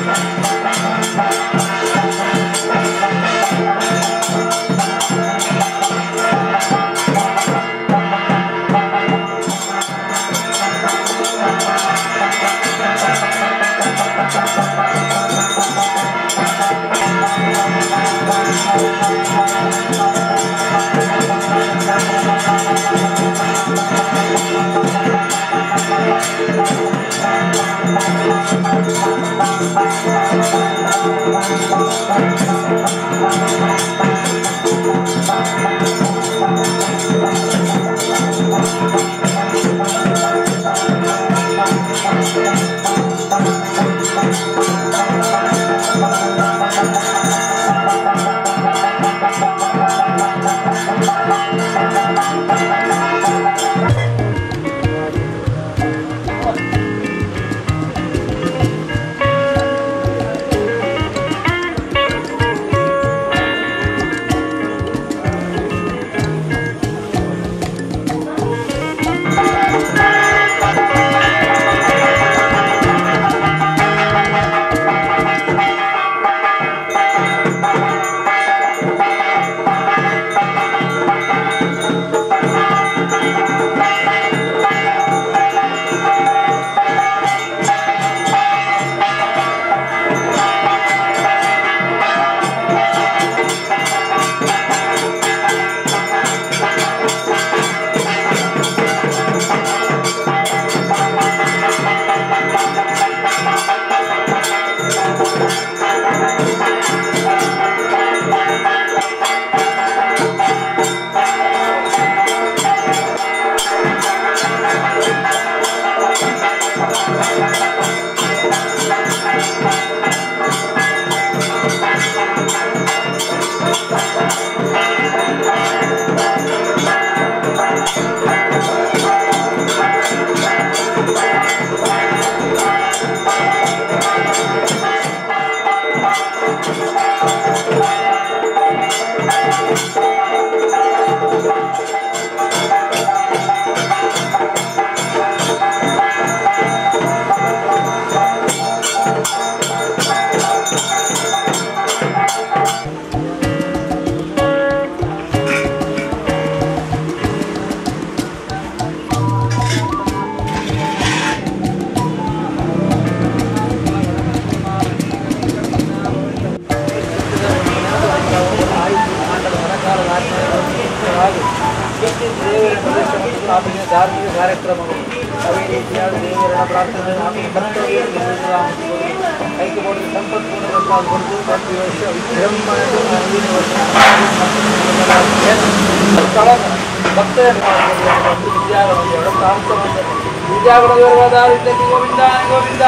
Thank you. Thank you. ಕೈಗೊಳ್ಳುವ ಸಂಪತ್ಪೂರ್ಣ ಪಾಲ್ಗೊಂಡು ಪ್ರತಿ ಗೋವಿಂದ ಗೋವಿಂದ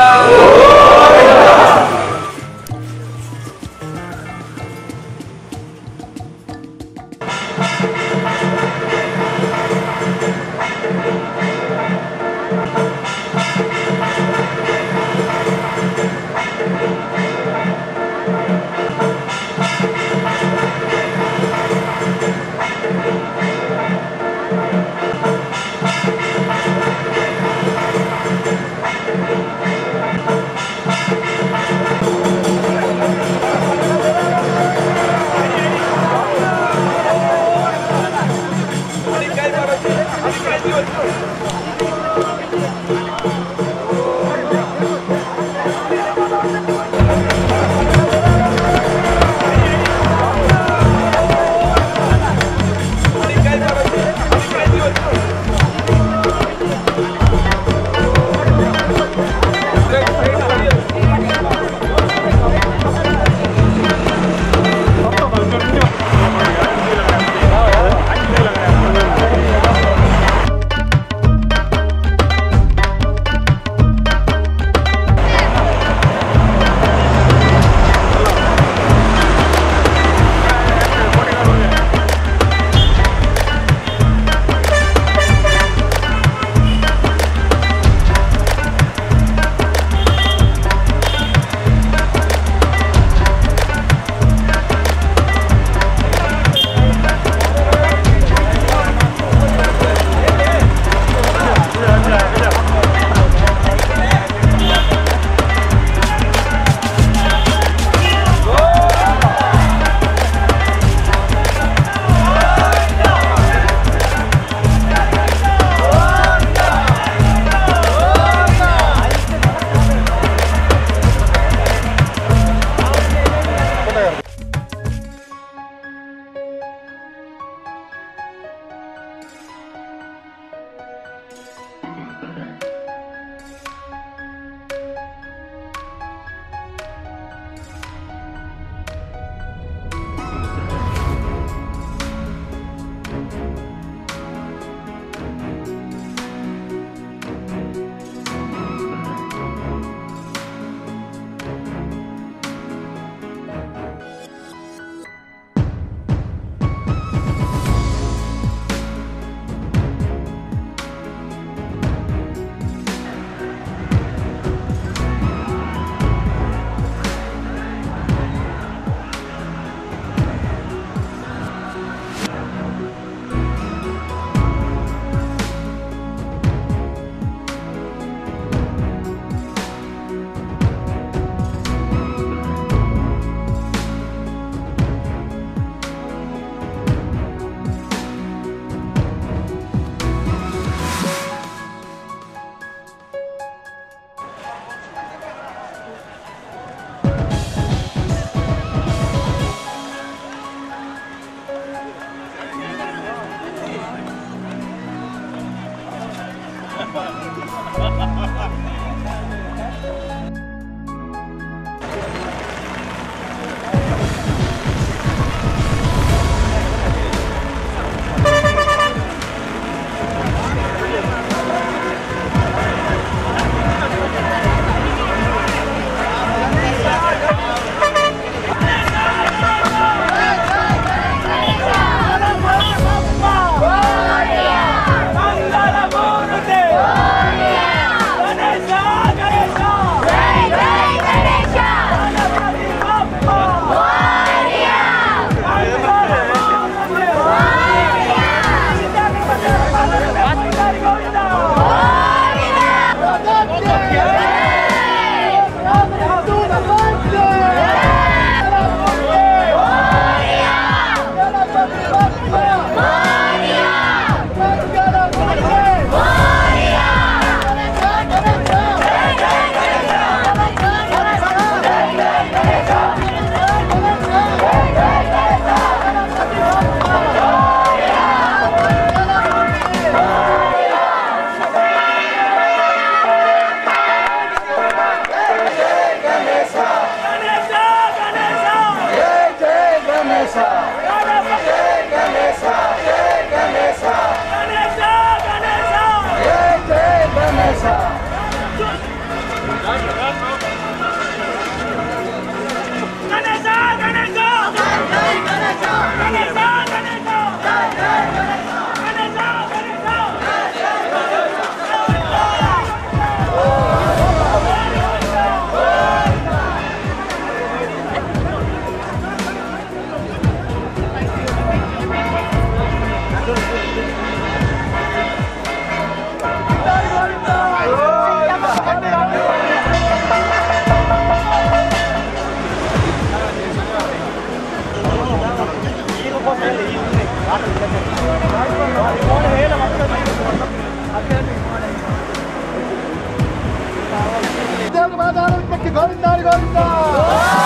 ಗೋವಿಂದ ಗೋವಿಂದ.